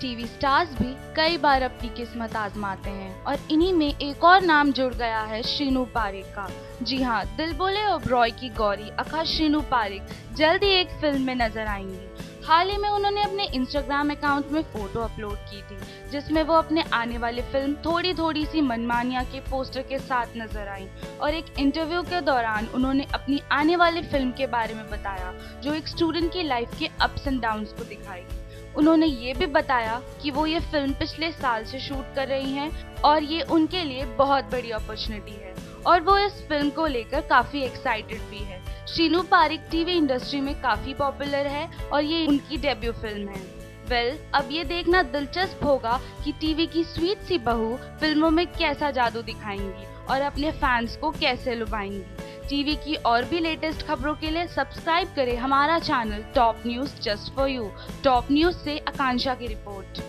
TV stars भी कई बार अपनी किस्मत आजमाते हैं और इन्हीं में एक और नाम जुड़ गया है श्रीनू पारिक का। जी हाँ दिल बोले ओब्रॉय की गौरी अखा श्रीनू पारिक जल्द ही एक फ़िल्म में नज़र आएँगी। हाल ही में उन्होंने अपने इंस्टाग्राम अकाउंट में फ़ोटो अपलोड की थी, जिसमें वो अपने आने वाली फ़िल्म थोड़ी थोड़ी सी मनमानिया के पोस्टर के साथ नज़र आई और एक इंटरव्यू के दौरान उन्होंने अपनी आने वाली फ़िल्म के बारे में बताया, जो एक स्टूडेंट की लाइफ के अप्स एंड डाउन को दिखाएगी। उन्होंने ये भी बताया कि वो ये फ़िल्म पिछले साल से शूट कर रही हैं और ये उनके लिए बहुत बड़ी अपॉर्चुनिटी है। और वो इस फ़िल्म को लेकर काफ़ी एक्साइटेड भी है। शीनू पारिक टीवी इंडस्ट्री में काफ़ी पॉपुलर है और ये उनकी डेब्यू फ़िल्म है। वेल well, अब ये देखना दिलचस्प होगा कि टीवी की स्वीट सी बहू फ़िल्मों में कैसा जादू दिखाएँगी और अपने फैंस को कैसे लुभाएँगी। टीवी की और भी लेटेस्ट खबरों के लिए सब्सक्राइब करें हमारा channel top news just for you. Top news से आकांक्षा की रिपोर्ट।